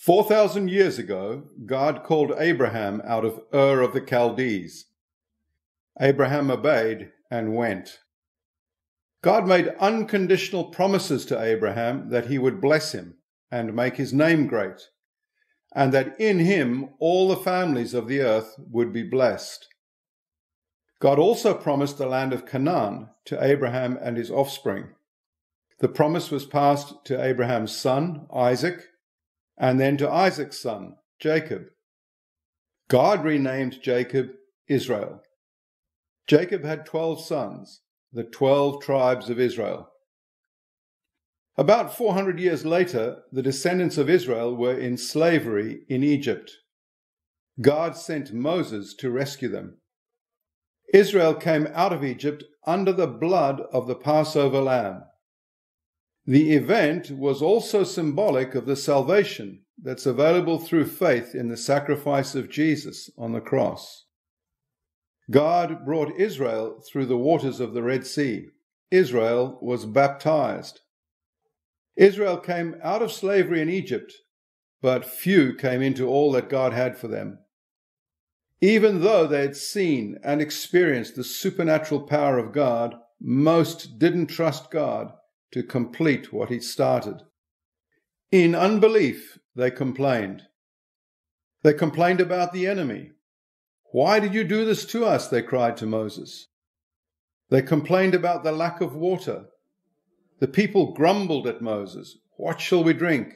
4,000 years ago, God called Abraham out of Ur of the Chaldees. Abraham obeyed and went. God made unconditional promises to Abraham that he would bless him and make his name great, and that in him all the families of the earth would be blessed. God also promised the land of Canaan to Abraham and his offspring. The promise was passed to Abraham's son, Isaac, and then to Isaac's son, Jacob. God renamed Jacob Israel. Jacob had twelve sons, the twelve tribes of Israel. About 400 years later, the descendants of Israel were in slavery in Egypt. God sent Moses to rescue them. Israel came out of Egypt under the blood of the Passover lamb. The event was also symbolic of the salvation that's available through faith in the sacrifice of Jesus on the cross. God brought Israel through the waters of the Red Sea. Israel was baptized. Israel came out of slavery in Egypt, but few came into all that God had for them. Even though they had seen and experienced the supernatural power of God, most didn't trust God to complete what he started. In unbelief, they complained. They complained about the enemy. Why did you do this to us? They cried to Moses. They complained about the lack of water. The people grumbled at Moses. What shall we drink?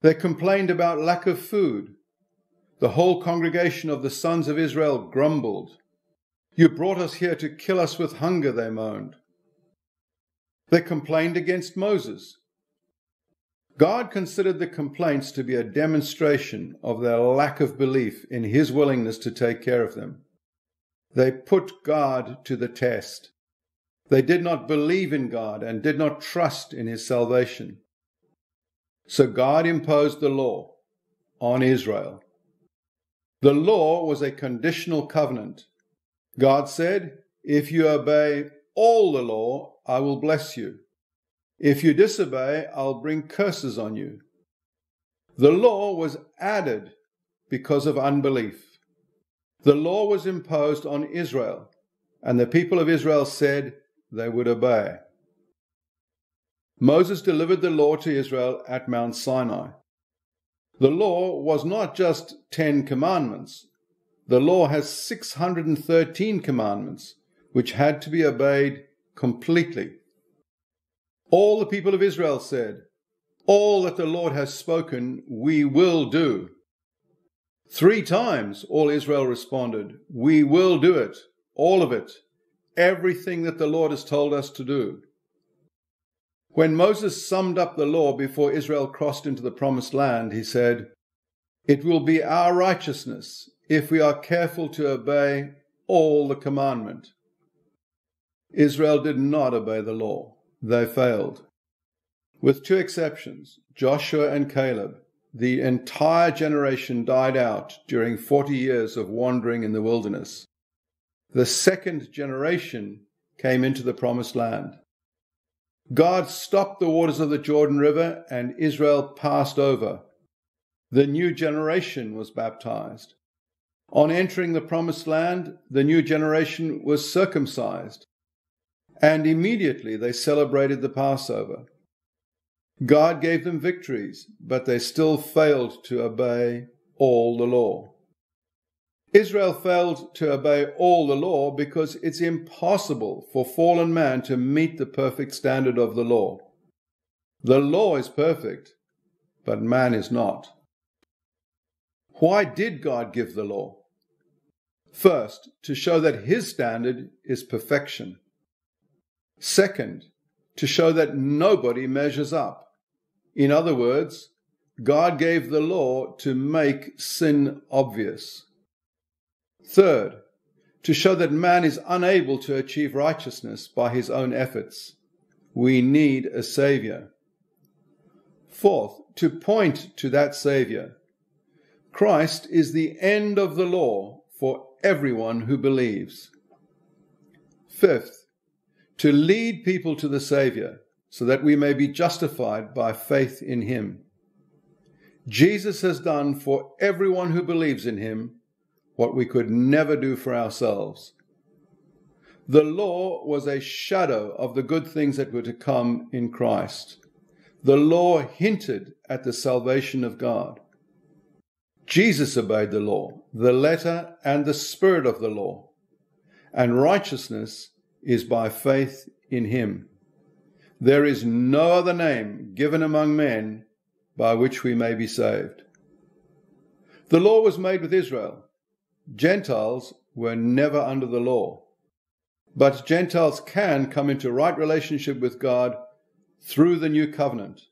They complained about lack of food. The whole congregation of the sons of Israel grumbled. You brought us here to kill us with hunger, they moaned. They complained against Moses. God considered the complaints to be a demonstration of their lack of belief in his willingness to take care of them. They put God to the test. They did not believe in God and did not trust in his salvation. So God imposed the law on Israel. The law was a conditional covenant. God said, If you obey all the law, I will bless you. If you disobey, I'll bring curses on you. The law was added because of unbelief. The law was imposed on Israel, and the people of Israel said they would obey. Moses delivered the law to Israel at Mount Sinai. The law was not just 10 commandments. The law has 613 commandments, which had to be obeyed completely. All the people of Israel said, All that the Lord has spoken, we will do. Three times all Israel responded, We will do it, all of it, everything that the Lord has told us to do. When Moses summed up the law before Israel crossed into the promised land, he said, It will be our righteousness if we are careful to obey all the commandment. Israel did not obey the law. They failed. With two exceptions, Joshua and Caleb, the entire generation died out during 40 years of wandering in the wilderness. The second generation came into the promised land. God stopped the waters of the Jordan River and Israel passed over. The new generation was baptized. On entering the promised land, the new generation was circumcised and immediately they celebrated the Passover. God gave them victories, but they still failed to obey all the law. Israel failed to obey all the law because it's impossible for fallen man to meet the perfect standard of the law. The law is perfect, but man is not. Why did God give the law? First, to show that his standard is perfection. Second, to show that nobody measures up. In other words, God gave the law to make sin obvious. Third, to show that man is unable to achieve righteousness by his own efforts. We need a Savior. Fourth, to point to that Savior. Christ is the end of the law for everyone who believes. Fifth, to lead people to the Saviour so that we may be justified by faith in Him. Jesus has done for everyone who believes in him what we could never do for ourselves. The law was a shadow of the good things that were to come in Christ. The law hinted at the salvation of God. Jesus obeyed the law, the letter and the spirit of the law, and righteousness is by faith in him. There is no other name given among men by which we may be saved. The law was made with Israel. Gentiles were never under the law. But Gentiles can come into right relationship with God through the new covenant.